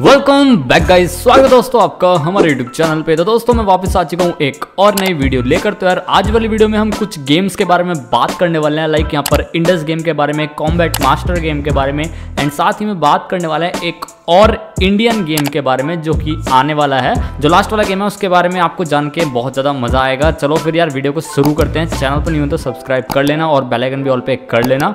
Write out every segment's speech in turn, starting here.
Welcome back guys स्वागत है दोस्तों आपका हमारे यूट्यूब चैनल पे। तो दोस्तों, मैं वापस आ चुका हूँ एक और नई वीडियो लेकर। तो यार, आज वाली वीडियो में हम कुछ गेम्स के बारे में बात करने वाले हैं। लाइक यहाँ पर इंडस गेम के बारे में कॉम्बैट मास्टर गेम के बारे में। एंड साथ ही में बात करने वाला है एक और इंडियन गेम के बारे में, जो कि आने वाला है। जो लास्ट वाला गेम है, उसके बारे में आपको जान के बहुत ज़्यादा मज़ा आएगा। चलो फिर यार वीडियो को शुरू करते हैं। चैनल पर नहीं हो तो सब्सक्राइब कर लेना और बेलाइकन भी ऑल पे कर लेना.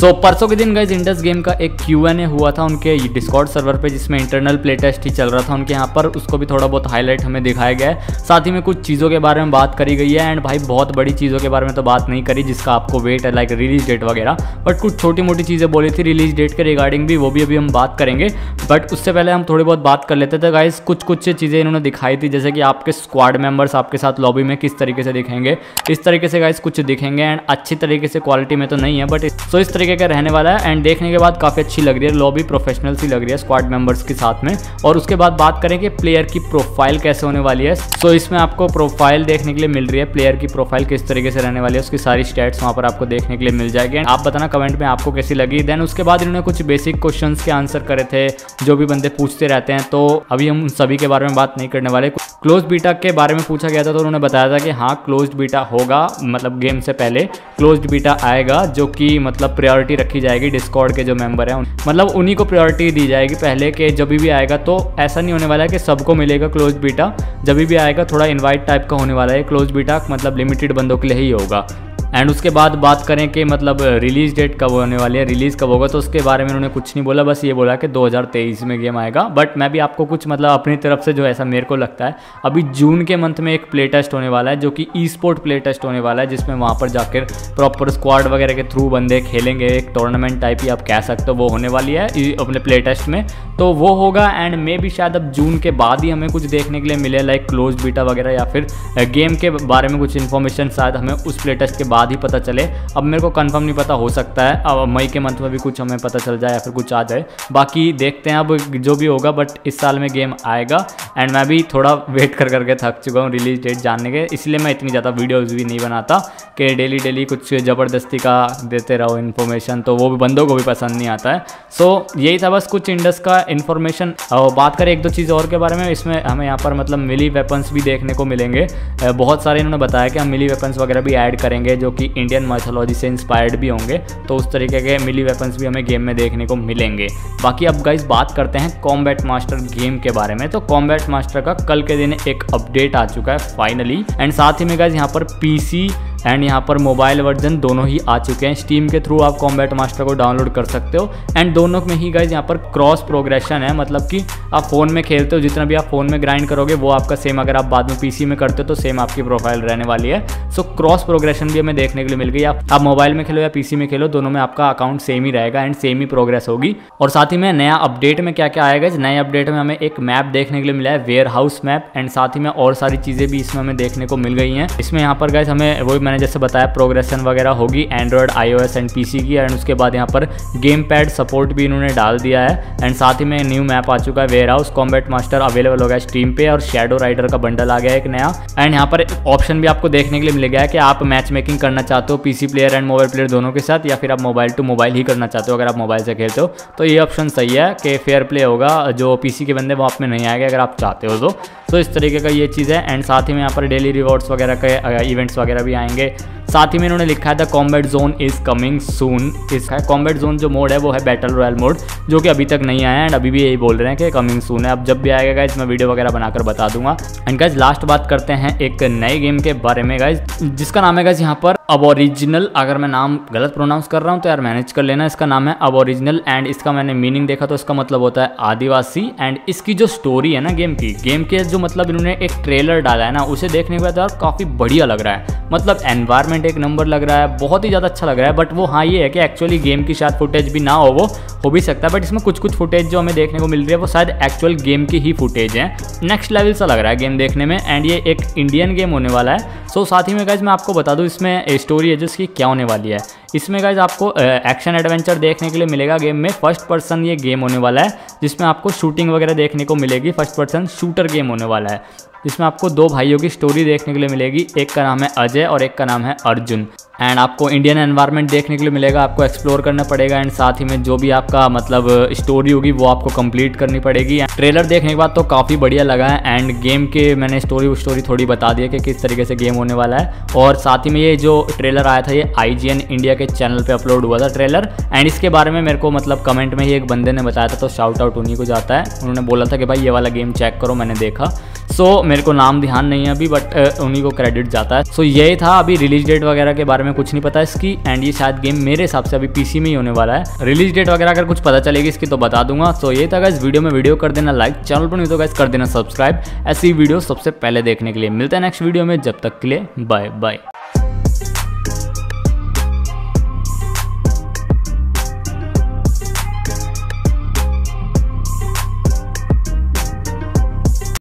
सो so, परसों के दिन गाइज़ इंडस गेम का एक क्यू एन ए हुआ था उनके डिस्कॉर्ड सर्वर पे जिसमें इंटरनल प्ले टेस्ट ही चल रहा था उनके यहाँ पर। उसको भी थोड़ा बहुत हाईलाइट हमें दिखाया गया है। साथ ही में कुछ चीज़ों के बारे में बात करी गई है। एंड भाई बहुत बड़ी चीज़ों के बारे में तो बात नहीं करी जिसका आपको वेट है लाइक रिलीज़ डेट वगैरह। बट कुछ छोटी मोटी चीज़ें बोली थी रिलीज़ डेट के रिगार्डिंग भी वो भी अभी हम बात करेंगे। बट उससे पहले हम थोड़ी बहुत बात कर लेते थे गाइज़ कुछ कुछ चीज़ें इन्होंने दिखाई थी जैसे कि आपके स्क्वाड मेंबर्स आपके साथ लॉबी में किस तरीके से दिखेंगे। इस तरीके से गाइज़ कुछ दिखेंगे। एंड अच्छी तरीके से क्वालिटी में तो नहीं है बट सो इस तरीके का रहने वाला है एंड देखने के बाद काफ़ी अच्छी लग रही है लॉबी प्रोफेशनल सी लग रही है स्क्वाड मेंबर्स के साथ में। और उसके बाद बात करें कि प्लेयर की प्रोफ़ाइल कैसे होने वाली है। सो इसमें आपको प्रोफ़ाइल देखने के लिए मिल रही है प्लेयर की प्रोफ़ाइल किस तरीके से रहने वाली है, उसकी सारी स्टेट्स वहाँ पर आपको देखने के लिए मिल जाएगी। एंड आप बताना कमेंट में आपको कैसी लगी। देन उसके बाद इन्होंने कुछ बेसिक क्वेश्चन के आंसर करे थे, जो भी बंदे पूछते रहते हैं तो अभी हम उन सभी के बारे में बात नहीं करने वाले। क्लोज बीटा के बारे में पूछा गया था तो उन्होंने बताया था कि हाँ क्लोज बीटा होगा मतलब गेम से पहले क्लोज बीटा आएगा, जो कि मतलब प्रायोरिटी रखी जाएगी डिस्कॉर्ड के जो मेंबर हैं मतलब उन्हीं को प्रायोरिटी दी जाएगी पहले के जब भी आएगा तो ऐसा नहीं होने वाला है कि सबको मिलेगा क्लोज बीटा जब भी आएगा थोड़ा इन्वाइट टाइप का होने वाला है क्लोज बीटा मतलब लिमिटेड बंदों के लिए ही होगा। एंड उसके बाद बात करें कि मतलब रिलीज़ डेट कब होने वाली है रिलीज़ कब होगा तो उसके बारे में उन्होंने कुछ नहीं बोला, बस ये बोला कि 2023 में गेम आएगा। बट मैं भी आपको कुछ मतलब अपनी तरफ़ से जो ऐसा मेरे को लगता है, अभी जून के मंथ में एक प्ले टेस्ट होने वाला है, जो कि ई स्पोर्ट प्ले टेस्ट होने वाला है, जिसमें वहाँ पर जाकर प्रॉपर स्क्वाड वगैरह के थ्रू बंदे खेलेंगे, एक टूर्नामेंट टाइप ही आप कह सकते हो, वो होने वाली है अपने प्ले टेस्ट में। तो वो होगा एंड मे भी शायद अब जून के बाद ही हमें कुछ देखने के लिए मिले लाइक क्लोज बीटा वगैरह या फिर गेम के बारे में कुछ इन्फॉर्मेशन शायद हमें उस प्ले टेस्ट के बाद ही पता चले। अब मेरे को कंफर्म नहीं पता, हो सकता है। अब मई के मंथ में भी कुछ हमें पता चल जाए या फिर कुछ आ जाए। बाकी देखते हैं अब जो भी होगा बट इस साल में गेम आएगा। एंड मैं भी थोड़ा वेट कर करके थक चुका हूँ रिलीज़ डेट जानने के। इसलिए मैं इतनी ज़्यादा वीडियोज़ भी नहीं बनाता कि डेली डेली कुछ ज़बरदस्ती का देते रहो इन्फॉर्मेशन तो वो भी बंदों को भी पसंद नहीं आता है। सो यही था बस कुछ इंडस का इन्फॉर्मेशन बात करें एक दो चीज़ और के बारे में। इसमें हमें यहाँ पर मतलब मिली वेपन्स भी देखने को मिलेंगे। बहुत सारे इन्होंने बताया कि हम मिली वेपन्स वगैरह भी ऐड करेंगे, जो कि इंडियन माइथोलॉजी से इंस्पायर्ड भी होंगे तो उस तरीके के मिली वेपन्स भी हमें गेम में देखने को मिलेंगे। बाकी अब गाइज़ बात करते हैं कॉम्बैट मास्टर गेम के बारे में। तो कॉम्बैट मास्टर का कल के दिन एक अपडेट आ चुका है फाइनली एंड साथ ही में गाइज़ यहाँ पर पीसी एंड यहाँ पर मोबाइल वर्जन दोनों ही आ चुके हैं। स्टीम के थ्रू आप कॉम्बैट मास्टर को डाउनलोड कर सकते हो। एंड दोनों में ही गाइज़ यहाँ पर क्रॉस प्रोग्रेशन है। मतलब कि आप फ़ोन में खेलते हो जितना भी आप फ़ोन में ग्राइंड करोगे वो आपका सेम अगर आप बाद में पीसी में करते हो तो सेम आपकी प्रोफ़ाइल रहने वाली है। सो क्रॉस प्रोग्रेशन भी हमें देखने के लिए मिल गई। आप, आप मोबाइल में खेलो या पीसी में खेलो दोनों में आपका अकाउंट सेम ही रहेगा एंड सेम ही प्रोग्रेस होगी। और साथ ही में नया अपडेट में क्या क्या आएगा नए अपडेट में हमें एक मैप देखने के लिए मिला है वेयर हाउस मैप एंड साथ ही में और सारी चीज़ें भी इसमें हमें देखने को मिल गई हैं। इसमें यहाँ पर गैस हमें वही मैंने जैसे बताया प्रोग्रेशन वगैरह होगी एंड्रॉयड आईओएस एंड पीसी की एंड उसके बाद यहाँ पर गेम पैड सपोर्ट भी इन्होंने डाल दिया है। एंड साथ ही में न्यू मैप आ चुका है warehouse combat master available हो गया स्ट्रीम पे, और शेडो राइडर का बंडल आ गया एक नया। एंड यहाँ पर ऑप्शन भी आपको देखने के लिए मिल गया है कि आप मैच मेकिंग करना चाहते हो PC player and mobile player दोनों के साथ, या फिर आप मोबाइल टू मोबाइल ही करना चाहते हो, अगर आप मोबाइल से खेलते हो। तो ये ऑप्शन सही है कि फेयर प्ले होगा, जो पीसी के बंदे वो आप में नहीं आएगा, अगर आप चाहते हो तो। तो इस तरीके का ये चीज़ है। एंड साथ ही में यहाँ पर डेली रिवॉर्ड्स वगैरह के इवेंट्स वगैरह भी आएँगे। साथ ही में इन्होंने लिखा है the combat zone is coming soon इसका कॉम्बैट जोन जो मोड है, वो है बैटल रॉयल मोड जो कि अभी तक नहीं आया एंड अभी भी यही बोल रहे हैं कि कमिंग सून है। अब जब भी आएगा गाइज़ मैं वीडियो वगैरह बनाकर बता दूँगा। एंड गाइज़ लास्ट बात करते हैं एक नए गेम के बारे में गाइज़ जिसका नाम है गाइज़ यहाँ पर अब ओरिजिनल अगर मैं नाम गलत प्रोनाउंस कर रहा हूँ तो यार मैनेज कर लेना, इसका नाम है अब ओरिजिनल एंड इसका मैंने मीनिंग देखा तो इसका मतलब होता है आदिवासी। एंड इसकी जो स्टोरी है ना गेम की गेम के जो मतलब इन्होंने एक ट्रेलर डाला है ना, उसे देखने के बाद यार काफ़ी बढ़िया लग रहा है। मतलब एनवायरमेंट एक नंबर लग रहा है, बहुत ही ज़्यादा अच्छा लग रहा है बट वो हाँ ये है कि एक्चुअली गेम की शायद फुटेज भी ना हो, वो हो भी सकता है बट इसमें कुछ कुछ फुटेज जो हमें देखने को मिल रही है, वो शायद एक्चुअल गेम की ही फुटेज है। नेक्स्ट लेवल सा लग रहा है गेम देखने में एंड ये एक इंडियन गेम होने वाला है। सो साथ ही में गाइज़ मैं आपको बता दूँ, इसमें स्टोरी है जो इसकी क्या होने वाली है। इसमें गाइज़ आपको एक्शन एडवेंचर देखने के लिए मिलेगा गेम में। फ़र्स्ट पर्सन ये गेम होने वाला है, जिसमें आपको शूटिंग वगैरह देखने को मिलेगी। फ़र्स्ट पर्सन शूटर गेम होने वाला है। जिसमें आपको दो भाइयों की स्टोरी देखने के लिए मिलेगी। एक का नाम है अजय और एक का नाम है अर्जुन। एंड आपको इंडियन एनवायरनमेंट देखने के लिए मिलेगा, आपको एक्सप्लोर करना पड़ेगा एंड साथ ही में जो भी आपका मतलब स्टोरी होगी, वो आपको कंप्लीट करनी पड़ेगी। ट्रेलर देखने के बाद तो काफ़ी बढ़िया लगा है। एंड गेम के मैंने स्टोरी स्टोरी थोड़ी बता दी है कि किस तरीके से गेम होने वाला है। और साथ ही में ये जो ट्रेलर आया था, ये IGN इंडिया के चैनल पर अपलोड हुआ था ट्रेलर एंड इसके बारे में मेरे को मतलब कमेंट में ही एक बंदे ने बताया था तो शाउट आउट उन्हीं को जाता है। उन्होंने बोला था कि भाई ये वाला गेम चेक करो, मैंने देखा। सो so, मेरे को नाम ध्यान नहीं है अभी बट उन्हीं को क्रेडिट जाता है। सो so, यही था अभी रिलीज़ डेट वगैरह के बारे में कुछ नहीं पता इसकी एंड ये शायद गेम मेरे हिसाब से अभी पीसी में ही होने वाला है। रिलीज़ डेट वगैरह अगर कुछ पता चलेगी इसकी तो बता दूँगा। सो so, ये था इस वीडियो में वीडियो कर देना लाइक चैनल पर नहीं तो गैस कर देना सब्सक्राइब ऐसी वीडियो सबसे पहले देखने के लिए मिलता है नेक्स्ट वीडियो में जब तक के लिए बाय बाय